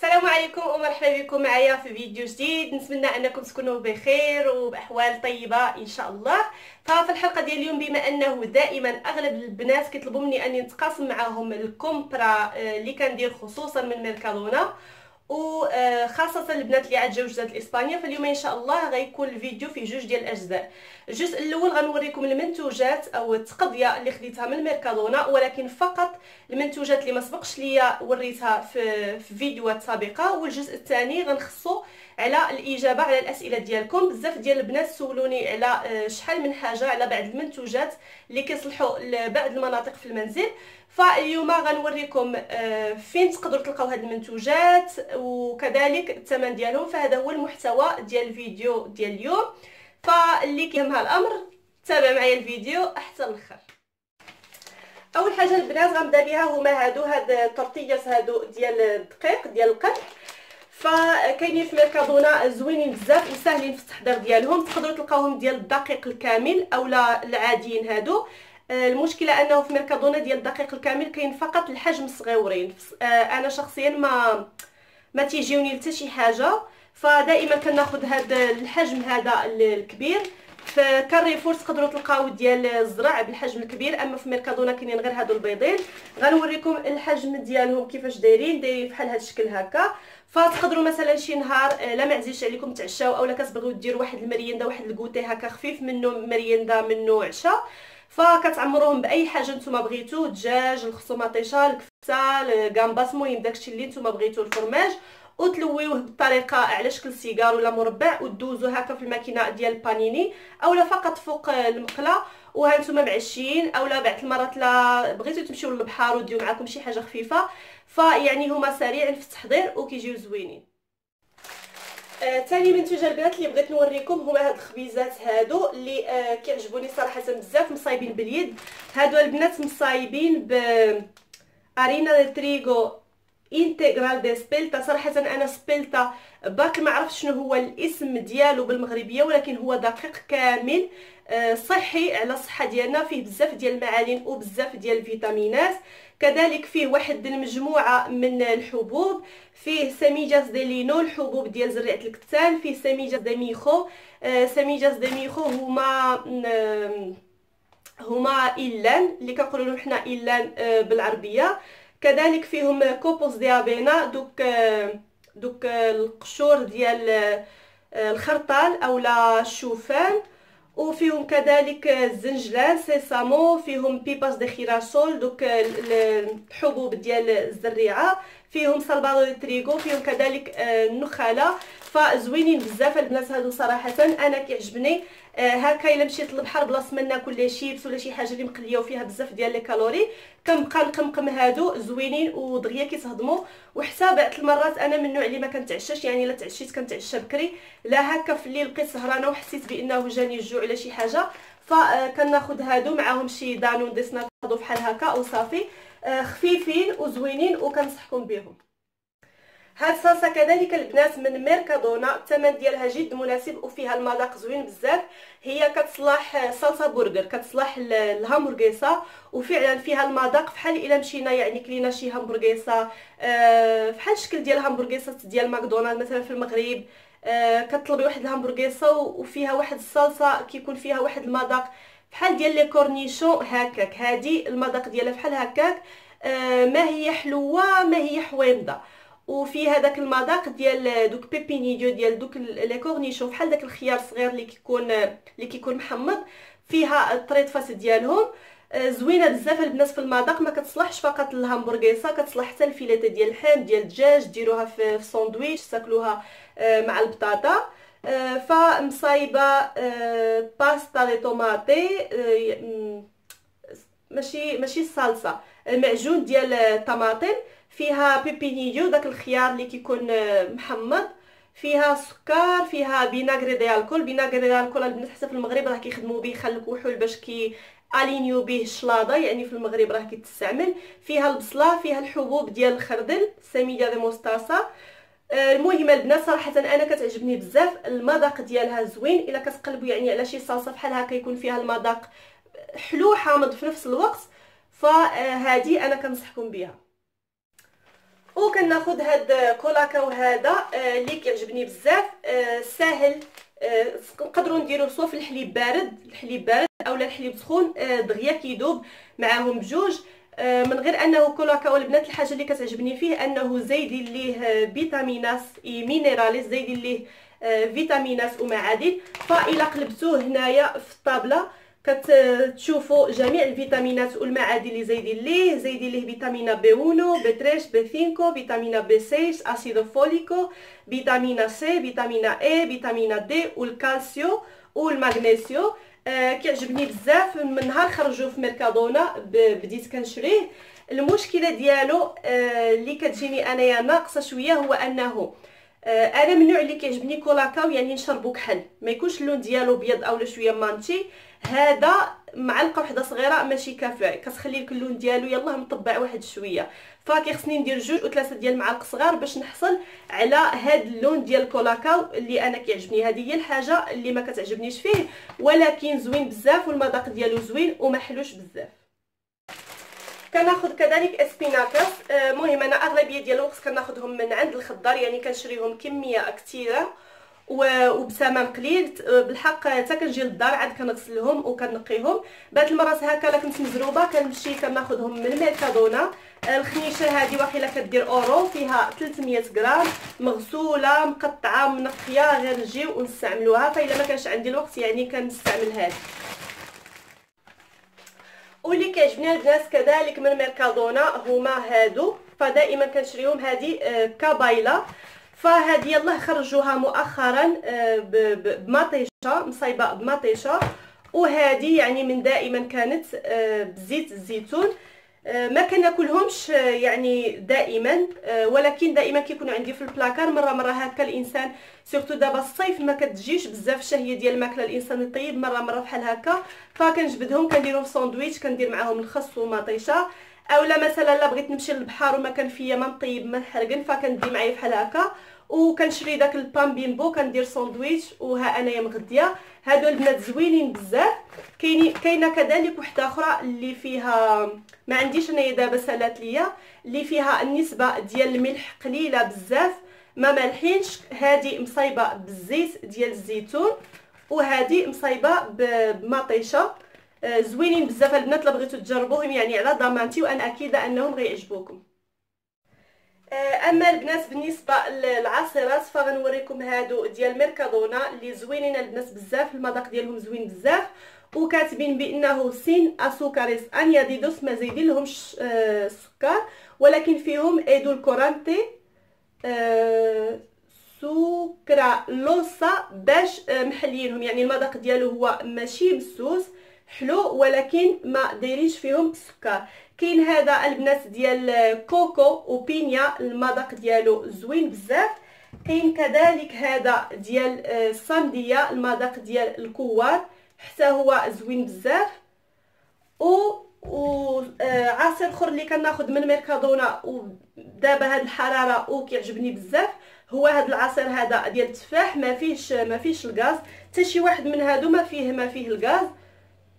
السلام عليكم ومرحبا بكم معايا في فيديو جديد. نتمنى أنكم تكونوا بخير وبأحوال طيبة إن شاء الله. ففي الحلقة ديال اليوم بما أنه دائما أغلب البنات كيطلبوا مني أني نتقاسم معاهم الكومبرا آه، اللي كندير خصوصا من ميركادونا. وخاصة البنات اللي عاد جوجات لإسبانيا فاليوم إن شاء الله غيكون الفيديو في جوج ديال الأجزاء. الجزء الأول غنوريكم المنتوجات أو التقضية اللي خديتها من ميركادونا ولكن فقط المنتوجات اللي ما سبقش ليا وريتها في, في فيديوهات سابقة والجزء الثاني غنخصو على الإجابة على الأسئلة ديالكم. بزاف ديال البنات سولوني على آه، شحال من حاجة على بعض المنتوجات اللي كيصلحوا لبعض المناطق في المنزل. فاليوم غنوريكم آه، فين تقدروا تلقاو هاد المنتوجات وكذلك الثمن ديالهم. فهذا هو المحتوى ديال الفيديو ديال اليوم. فاللي كيهمها الأمر تابع معايا الفيديو. حتى الآخر أول حاجة البنات غنبدأ بها. هما هادو هاد الطرطيات هادو ديال الدقيق ديال القمح فكاينين في ميركادونا زوينين بزاف وساهلين في التحضير ديالهم. تقدروا تلقاوهم ديال الدقيق الكامل اولا العاديين هادو. آه، المشكلة أنه في ميركادونا ديال الدقيق الكامل كاين فقط الحجم الصغيورين. آه، أنا شخصيا ما ما تيجيوني حتى شي حاجة. فدائما كناخذ هذا الحجم هذا الكبير. في كاريفور تقدروا تلقاو ديال الزرع بالحجم الكبير. أما في ميركادونا كاينين غير هادو البيضين. غنوريكم الحجم ديالهم كيفاش دايرين دايرين بحال هذا الشكل هكا. فتقدروا مثلا شي نهار آه، لا ما عزيزش عليكم تعشاو اولا كتبغيو ديروا واحد ال merienda واحد ال goûter هكا خفيف منه merienda منه عشاء فكتعمروهم بأي حاجة نتوما بغيتو دجاج الخس وماطيشه الكفتة ال gambas المهم داكشي اللي نتوما بغيتو الفرماج. وتلويوه بطريقة على شكل سيجار ولا مربع ودوزو هكا في الماكينة ديال البانيني. اولا فقط فوق المقلة وها نتوما معشيين اولا بعض المرات لا بغيتو تمشيو للبحر وديو معاكم شي حاجة خفيفة. فيعني هما سريعين في التحضير وكيجيو زوينين. ثاني آه منتوج البنات اللي بغيت نوريكم هما هاد الخبيزات هادو اللي آه كيعجبوني صراحة بزاف مصايبين باليد. هادو البنات مصايبين ب harina trigo integral de espelta صراحة أنا espelta باك ما عرفتش شنو هو الاسم ديالو بالمغربية ولكن هو دقيق كامل. آه صحي على الصحة ديالنا. فيه بزاف ديال المعادن وبزاف ديال الفيتامينات. كذلك فيه واحد المجموعة من الحبوب. فيه semillas de lino الحبوب ديال زريعة الكتان فيه سميجاس دي ميخو. آه سميجاس دي ميخو هما هما إلان اللي كنقولوا حنا إلان آه بالعربية. كذلك فيهم copos de avena دوك دوك القشور ديال آه، الخرطال اولا الشوفان وفيهم كذلك الزنجلان sésamo فيهم pipas de girasol دوك الحبوب ديال الزريعة. فيهم salvado de trigo فيهم كذلك آه، النخالة. فزوينين بزاف البنات هادو صراحة. أنا كيعجبني آه هكا إلا مشيت للبحر بلاصه ما ناكل لي شيبس ولا شي حاجة اللي مقليه وفيها بزاف ديال لي كالوري كنبقى نقمقم هادو زوينين ودغيا كيتهضموا وحتى بعض المرات أنا من النوع اللي ما كنتعشاش يعني إلا تعشيت كنتعشى بكري. لا هكا في الليل بقيت سهرانة وحسيت بأنه جاني الجوع ولا شي حاجة. فكناخذ هادو معاهم شي دانون دي سناك بحال هكا وصافي آه خفيفين وزوينين وكنصحكم بهم هاد الصلصه كذلك البنات من ميركادونا الثمن ديالها جد مناسب وفيها المذاق زوين بزاف. هي كتصلح صلصة برجر كتصلح ال hamburguesa وفعلا فيها المذاق. فحال إلا مشينا يعني كلينا شي hamburguesa آه فحال الشكل ديال ال hamburguesa ديال ماكدونالد مثلا في المغرب آه كطلبي واحد ال hamburguesa وفيها واحد الصلصة كيكون فيها واحد المذاق. فحال ديال les cornichons هكاك هذه المذاق ديالها فحال هكاك آه ما هي حلوة ما هي حويمضه وفي هذاك المذاق ديال دوك pepinillo ديال دوك les cornichons بحال داك الخيار الصغير اللي كيكون اللي كيكون محمض فيها الطريطفات ديالهم. آه، زوينة بزاف البنات في المذاق ما كتصلحش فقط لل hamburguesa كتصلح حتى ال filete ديال اللحم ديال الدجاج ديروها في الساندويتش تاكلوها آه، مع البطاطا. آه، فمصايبة pasta de tomate ماشي ماشي الصلصة. المعجون ديال الطماطم فيها pepinillo داك الخيار اللي كيكون آه، محمض. فيها سكر فيها vinagre ديال alcohol vinagre ديال الكول البنات حتى في المغرب راه كيخدموا به خل الكحول باش كي الينيو به الشلاضة. يعني في المغرب راه كيتستعمل. فيها البصلة فيها الحبوب ديال الخردل سميده دي موستاسا. آه، المهم البنات صراحة أنا كتعجبني بزاف المذاق ديالها زوين. إلا كتقلبوا يعني على شي صلصة بحال هكا يكون فيها المذاق حلو حامض في نفس الوقت فهذه أنا كنصحكم بها وكناخذ هاد كولاكاو هذا آه، اللي كيعجبني بزاف آه، ساهل نقدروا نديروه سوا في الحليب بارد الحليب بارد أولا الحليب سخون دغيا كيدوب معاهم بجوج من غير أنه كولاكاو البنات الحاجة اللي كتعجبني فيه أنه زايدين ليه فيتامينات minerales زايدين ليه فيتامينات ومعادن. فإلا قلبتوه هنايا في الطابلة كتشوفوا جميع الفيتامينات والمعادن اللي زايدين ليه؟ زايدين ليه vitamina B 1 B 3 B 5 vitamina B 6 ácido fólico vitamina C vitamina E vitamina D وال calcio وال magnesio. آه كيعجبني بزاف. من نهار خرجوا في ميركادونا بديت كنشريه. المشكلة ديالو آه اللي كتجيني أنايا ناقصة شوية هو أنه أنا من النوع اللي كيعجبني كولاكاو يعني نشربو كحل. ما يكونش اللون ديالو أبيض اولا شوية مانتي. هذا معلقة وحدة صغيرة ماشي كافية. كتخلي لك اللون ديالو يلاه مطبع واحد شوية. فكيخصني ندير جوج وثلاثه ديال المعالق صغار باش نحصل على هاد اللون ديال الكولاكاو اللي أنا كيعجبني. هذه هي الحاجة اللي ما كتعجبنيش فيه ولكن زوين بزاف والمذاق ديالو زوين وما حلوش بزاف. كناخذ كذلك اسبيناكس آه أنا أغلبية ديال الوقت كناخذهم من عند الخضار يعني كنشريهم كمية كثيره وبثمن قليل. بالحق حتى كنجي للدار عاد كنغسلهم وكنقيهم. بعض المرات هكا لا كنت مزروبة كنمشي كناخذهم من ميركادونا الخنيشة هذه واخيلا كدير أورو فيها 300 غرام مغسولة مقطعة منقية غير نجيو ونستعملوها. فاذا ما كانش عندي الوقت يعني كنستعمل هذه واللي كيعجبني البنات كذلك من ميركادونا هما هادو. فدائما كنشريهم هذه آه، كابايلا. فهذه يلاه خرجوها مؤخرا آه، بمطيشة مصايبة بمطيشة. وهذه يعني من دائما كانت آه، بزيت الزيتون. ما كناكلهمش يعني دائما ولكن دائما كيكونوا عندي في البلاكار. مرة مرة هكا الإنسان سورتو دابا الصيف ما كتجيش بزاف الشهية ديال الماكلة الإنسان يطيب مرة مرة بحال هكا. فكنجبدهم كنديرهم في ساندويتش كندير معاهم الخس ومطيشه اولا مثلا لا بغيت نمشي للبحر وما كان فيا ما نطيب ما نحرق فكندي معايا بحال هكا. وكنشري داك ال pan Bimbo كندير ساندويتش. وها أنايا مغدية. هادو البنات زوينين بزاف. كاينة كذلك وحده أخرى اللي فيها ما عنديش انايا دابا سالات ليا اللي فيها النسبة ديال الملح قليلة بزاف. ما مالحينش هادي مصايبة بالزيت ديال الزيتون وهادي مصايبة بمطيشة. آه، زوينين بزاف البنات الا بغيتو تجربوهم يعني على ضمانتي وأنا أكيدة أنهم غيعجبوكم. أما البنات بالنسبة للعصيرات فغنوريكم هادو ديال ميركادونا اللي زوينين البنات بزاف المذاق ديالهم زوين بزاف وكاتبين بأنه sin azúcares añadidos ما زايدين لهمش آه سكر ولكن فيهم edulcorante آه sucralosa باش آه محلينهم يعني المذاق ديالو هو ماشي مسوس حلو ولكن ما دايرينش فيهم السكر كاين هذا البنات ديال كوكو وبينيا المذاق ديالو زوين بزاف. كاين كذلك هذا ديال الصنديه المذاق ديال الكوار حتى هو زوين بزاف. و وعصير أخر اللي كناخذ من ميركادونا ودابا هاد الحرارة وكيعجبني بزاف. هو هاد العصير هذا ديال التفاح ما فيهش ما فيهش الغاز. حتى شي واحد من هادو ما فيه ما فيه الغاز.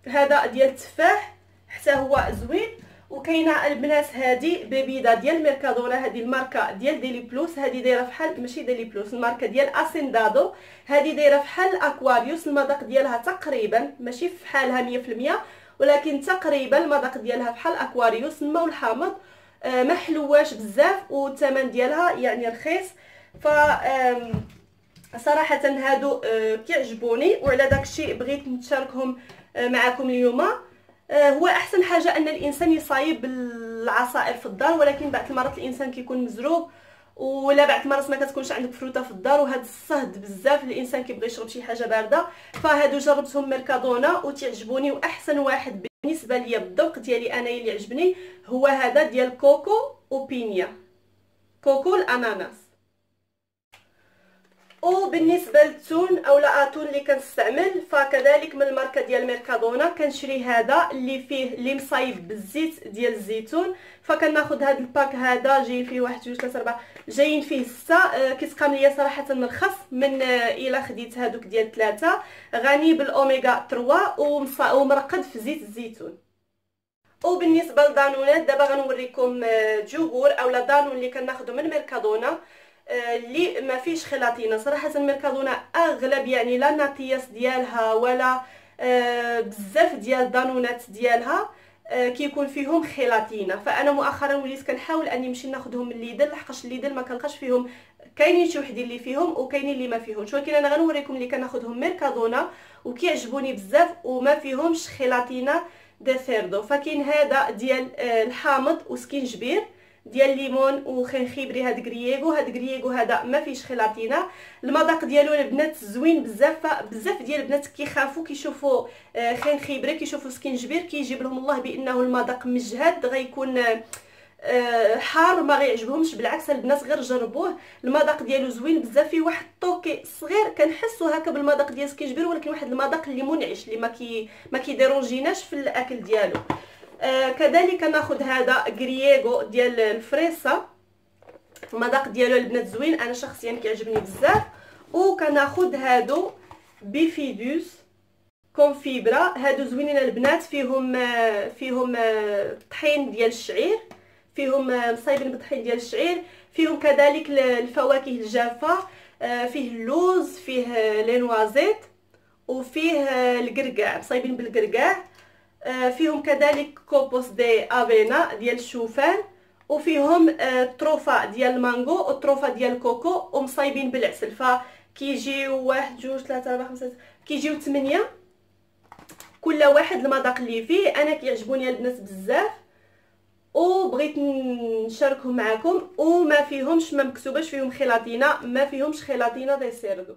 هذا ديال التفاح حتى هو زوين. وكاينة البنات هذه ببيضه ديال ميركادونا هذه الماركة ديال ديلي بلوس. هذه دايرة فحال ماشي ديلي بلوس الماركة ديال اسيندادو هذه دايرة فحال أكواريوس المذاق ديالها تقريبا ماشي فحالها 100% ولكن تقريبا المذاق ديالها فحال أكواريوس الماء والحامض آه ما حلواش بزاف والثمن ديالها يعني رخيص. ف صراحة هادو آه كيعجبوني وعلى داكشي بغيت نشاركهم آه معكم اليوم. آه، هو أحسن حاجة أن الإنسان يصايب العصائر في الدار ولكن بعض المرات الإنسان كيكون مزروب ولا بعض المرات ما كتكونش عندك فروته في الدار وهذا الصهد بزاف الإنسان كيبغي يشرب شي حاجة باردة. فهادو جربتهم ميركادونا وتعجبوني وأحسن واحد بالنسبة ليا بالذوق ديالي أنا اللي عجبني هو هذا ديال كوكو وبينيا كوكو الاناناس وبالنسبة للتون اولا اتون اللي كنستعمل فكذلك من الماركة ديال ميركادونا كنشري هذا اللي فيه اللي مصايب بالزيت ديال الزيتون. فكناخذ هذا ال pack هذا جاي فيه واحد جوج ثلاثة أربعة جايين فيه سته آه كيتقام ليا صراحة رخص من آه إلا خديت هذوك ديال ثلاثة غني بالأوميغا 3 ومرقد في زيت الزيتون. وبالنسبة للدانونات دابا غنوريكم آه، جبور اولا دانون اللي كناخذو من ميركادونا. اللي ما فيش خلاطينه صراحة ميركادونا أغلب يعني لا ناتياس ديالها ولا آه، بزاف ديال دانونات ديالها كيكون فيهم خيلاطينه فأنا مؤخرا وليت كنحاول أني نمشي ناخذهم من ليدل لحقاش ليدل ما كنلقاش فيهم. كاينين شي وحدين اللي فيهم وكاينين اللي ما فيهمش. ولكن أنا غنوريكم اللي كناخذهم ميركادونا وكيعجبوني بزاف وما فيهمش gelatina de فكاين هذا ديال آه، الحامض وسكينجبير. ديال الليمون و jengibre هاد griego. هاد griego هذا ما فيش gelatina المذاق ديالو البنات زوين بزاف بزاف ديال البنات كيخافوا كيشوفوا آه، jengibre كيشوفوا سكينجبير كيجيب لهم الله بأنه المذاق مجهد غيكون آه، حار ما غيعجبهمش. بالعكس البنات غير جربوه. المذاق ديالو زوين بزاف فيه واحد ال toque صغير كنحسو هكا بالمذاق ديال سكيجبير ولكن واحد المذاق اللي منعش اللي ما كي ما كيديرونجيناش في الأكل ديالو. كذلك ناخذ هذا griego ديال ال fresa المذاق ديالو البنات زوين أنا شخصيا كيعجبني بزاف. وكناخذ هادو bífidus con fibra هادو زوينين البنات فيهم آه، فيهم آه، طحين ديال الشعير فيهم مصايبين بطحين ديال الشعير فيهم كذلك الفواكه الجافة آه، فيه اللوز فيه les noisettes وفيه القرقاع مصايبين بالقرقاع. آه، فيهم كذلك copos de avena ديال الشوفان وفيهم الطروفه ديال المانغو والطروفه ديال الكوكو ومصايبين بالعسل فكيجيو واحد جوج ثلاثة أربعة خمسة كيجيو ثمانية. كل واحد المذاق اللي فيه أنا كيعجبوني البنات بزاف وبغيت نشاركهم معكم وما فيهمش ما مكتوباش فيهم gelatina ما فيهمش gelatina de cerdo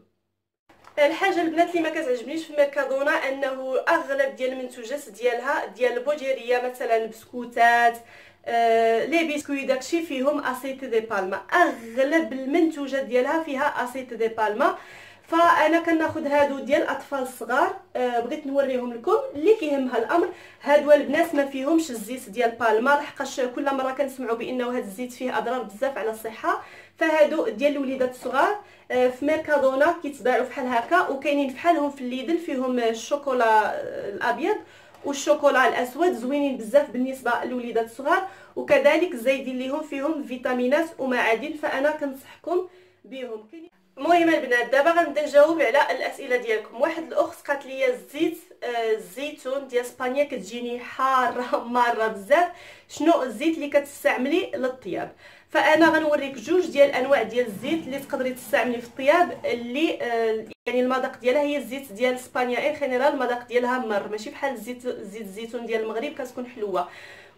الحاجة البنات اللي ما كتعجبنيش في ميركادونا أنه أغلب ديال المنتوجات ديالها ديال ال bollería مثلا بسكوتات آه les biscuits داكشي فيهم aceite de palma. أغلب المنتوجات ديالها فيها aceite de palma. فأنا كناخذ هادو ديال الاطفال الصغار آه بغيت نوريهم لكم. اللي كيهمها الأمر هادو البنات ما فيهمش الزيت ديال بالما. لحقاش كل مرة كنسمعوا بأنه هاد الزيت فيه أضرار بزاف على الصحة. فهادو ديال الوليدات الصغار آه في ميركادونا كيتباعوا فحال هكا وكاينين فحالهم في الليدل فيهم الشوكولا آه، الأبيض والشوكولا الأسود زوينين بزاف بالنسبة للوليدات الصغار وكذلك زايدين ليهم فيهم فيتامينات ومعادن فأنا كنصحكم بهم. المهم البنات دابا غنبدا نجاوب على الأسئلة ديالكم. واحد الأخت قالت لي الزيت آه، الزيتون ديال إسبانيا كتجيني حارة ماره بزاف. شنو الزيت اللي كتستعملي للطياب؟ فانا غنوريك جوج ديال انواع ديال الزيت اللي تقدري تستعملي في الطياب اللي آه، يعني المذاق ديالها هي الزيت ديال إسبانيا en général المذاق ديالها مر. ماشي بحال الزيت زيت الزيتون ديال المغرب كتكون حلوة.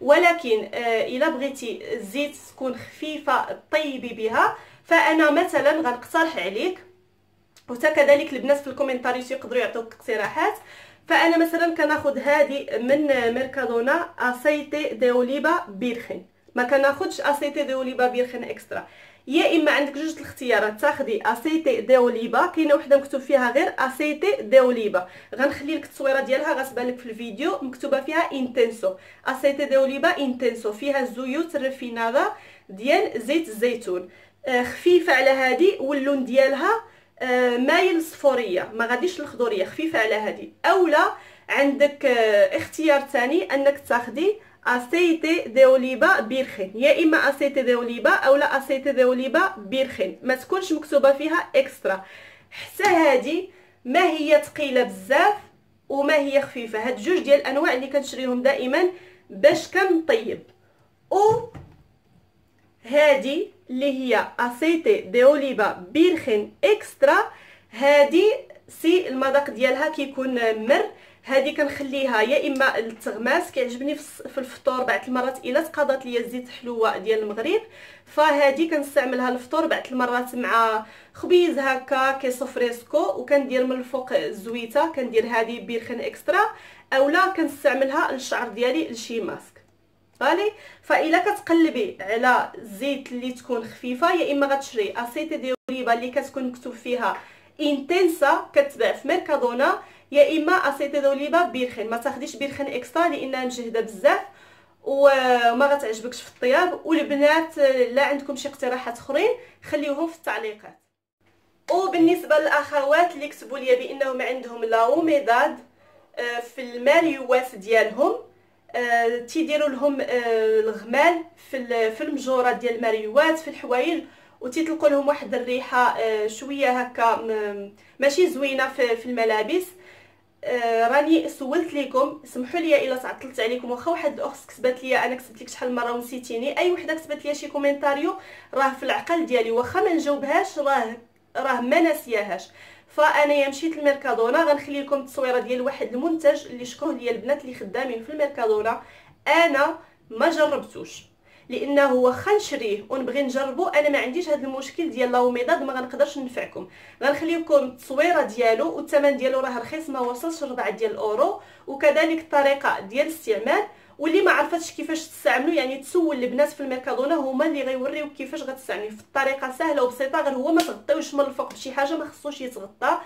ولكن آه، إلا بغيتي الزيت تكون خفيفة طيبي بها فأنا مثلا غنقترح عليك وتا كذلك البنات في الكومنتاريات يقدروا يعطوك اقتراحات. فأنا مثلا كناخذ هذه من ميركادونا aceite de oliva virgen. ما كناخذش aceite de oliva virgen extra يا إما عندك جوج الاختيارات تاخدي aceite de oliva كاينة وحدة مكتوب فيها غير aceite de oliva غنخلي لك التصويرة ديالها غتبان لك في الفيديو مكتوبة فيها intenso aceite de oliva intenso فيها الزيوت ال refinada ديال زيت الزيتون. آه، خفيفة على هذه واللون ديالها آه، مايل صفوريه ما غاديش الخضوريه خفيفة على هذه أولا عندك آه، اختيار ثاني أنك تاخدي aceite de oliva virgen. يا إما aceite de oliva اولا aceite de oliva virgen. ما تكونش مكتوبة فيها extra حتى هذه ما هي ثقيله بزاف وما هي خفيفة. هاد جوج ديال الأنواع اللي كنشريهم دائما باش كنطيب. و هادي اللي هي aceite de oliva virgen extra هادي سي المذاق ديالها كيكون مر. هادي كنخليها يا إما للتغماس كيعجبني في الفطور. بعض المرات إلا تقاضات ليا الزيت حلوة ديال المغرب فهادي كنستعملها للفطور بعض المرات مع خبيز هكا queso fresco وكندير من الفوق الزويتة كندير هادي virgen extra أولا كنستعملها للشعر ديالي لشي ماسك. فالي فإلا كتقلبي على الزيت اللي تكون خفيفة يا إما غتشري aceite de oliva اللي كتكون مكتوب فيها intensa كتباع في ميركادونا يا إما aceite de oliva virgen ما تاخديش virgen extra لانها مجهدة بزاف وما غتعجبكش في الطياب والبنات لا عندكم شي اقتراحات أخرين خليوهم في التعليقات. وبالنسبة للاخوات اللي كتبوا لي بأنهم عندهم la humedad آه، في الـ armarios ديالهم. آه تيديروا لهم آه الغمال في في المجورة ديال الـ armarios في الحوايج وتيطلقوا لهم واحد الريحة شوية هكا ماشي زوينة في الملابس. آه راني سولت لكم سمحوا لي إلا تعطلت عليكم واخا واحد الأخت كتبت لي أنا كتبت لك شحال مرة ونسيتيني أي وحدة كتبت لي شي comentario راه في العقل ديالي واخا ما نجاوبهاش راه راه ما ناسياهاش فانا مشيت للميركادونا غنخلي لكم التصويرة ديال واحد المنتج اللي شكوه ليا البنات اللي خدامين في الميركادونا. أنا ما جربتوش. لأنه واخا نشريه ونبغي نجربو. أنا ما عنديش هذا المشكل ديال لاوميداد ما غنقدرش نفعكم غنخلي لكم التصويرة ديالو والثمن ديالو راه رخيص ما وصلش 4 ديال الأورو. وكذلك الطريقة ديال الاستعمال. واللي ما عرفتش كيفاش تستعملوا يعني تسول البنات في الميركادونا هما اللي غيوريوك كيفاش غتستعملي في الطريقة سهلة وبسيطة غير هو ما تغطيوش من الفوق بشي حاجة ما خصوش يتغطى.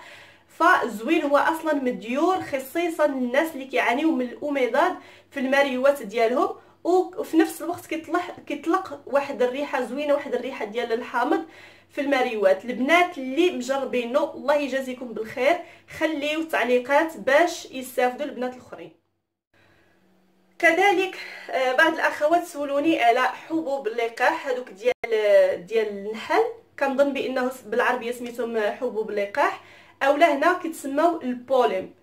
فزوين هو أصلا مديور خصيصا للناس اللي كيعانيو من الاميضاد في الماريوات ديالهم. وفي نفس الوقت كيطلع كيطلق واحد الريحة زوينة واحد الريحة ديال الحامض في الماريوات البنات اللي مجربينه الله يجازيكم بالخير. خليو تعليقات باش يستافدوا البنات الأخرين. كذلك آه، بعض الأخوات سولوني على حبوب اللقاح هذوك ديال ديال النحل. كنظن بأنه بالعربية سميتهم حبوب اللقاح. اولا هنا كيتسموا البولين.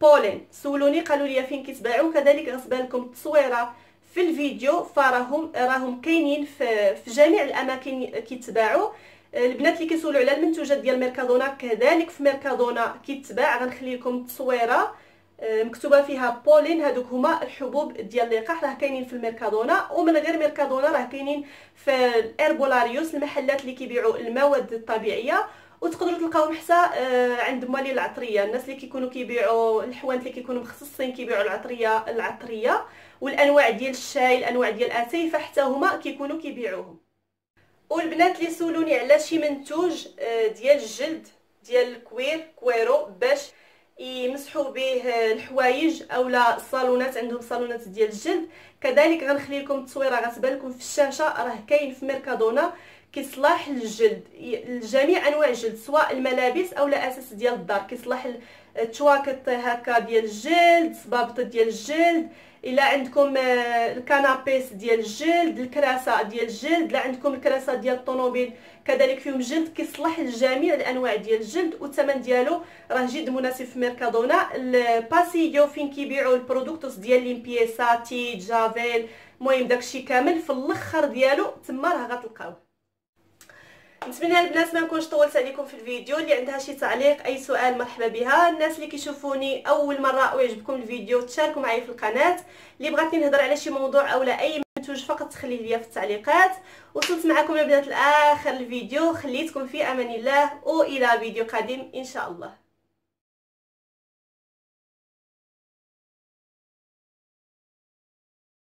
بولين. سولوني قالوا لي فين كيتباعوا كذلك غصبها لكم التصويرة. في الفيديو فراهم راهم كاينين في, في جميع الأماكن كيتباعوا البنات اللي كيسولوا على المنتوجات ديال ميركادونا كذلك في ميركادونا كيتباع. غنخلي لكم التصويره آه، مكتوبة فيها بولين. هذوك هما الحبوب ديال اللقاح راه كاينين في الميركادونا. ومن غير ميركادونا راه كاينين في الـ herbolarios المحلات اللي كيبيعوا المواد الطبيعية. وتقدروا تلقاوهم حتى آه، عند مالي العطرية. الناس اللي كيكونوا كيبيعوا الحوانت اللي كيكونوا مخصصين كيبيعوا العطريه العطرية. والأنواع ديال الشاي الأنواع ديال الاتاي فحتى هما كيكونوا كيبيعوهم. والبنات اللي سولوني على شي منتوج آه، ديال الجلد ديال الكوير cuero باش يمسحوا به الحوايج اولا الصالونات عندهم صالونات ديال الجلد. كذلك غنخلي لكم التصويرة غتبان لكم في الشاشة راه كاين في ميركادونا كيصلح للجلد لجميع أنواع الجلد سواء الملابس اولا أساس ديال الدار كيصلح الصبابط هكا ديال الجلد صبابط ديال الجلد إلا عندكم آه، الكنابيس ديال الجلد الكراسة ديال الجلد لا عندكم الكراسة ديال الطوموبيل. كذلك فيهم جلد كيصلح لجميع الأنواع ديال الجلد والثمن ديالو. راه جد مناسب في ميركادونا. الـ pasillo فين كيبيعوا الـ productos ديال limpieza تي جافيل المهم داكشي كامل في الأخر ديالو. تما راه غتلقاوه نتمنى البنات ما نكونش طولت عليكم في الفيديو اللي عندها شي تعليق أي سؤال مرحبا بها. الناس اللي كيشوفوني أول مرة ويعجبكم الفيديو تشاركوا معايا في القناة. اللي بغاتني نهضر على شي موضوع اولا أي منتوج فقط تخلي لي في التعليقات. وصلت معكم البنات لاخر الفيديو. خليتكم في أمان الله وإلى فيديو قادم إن شاء الله.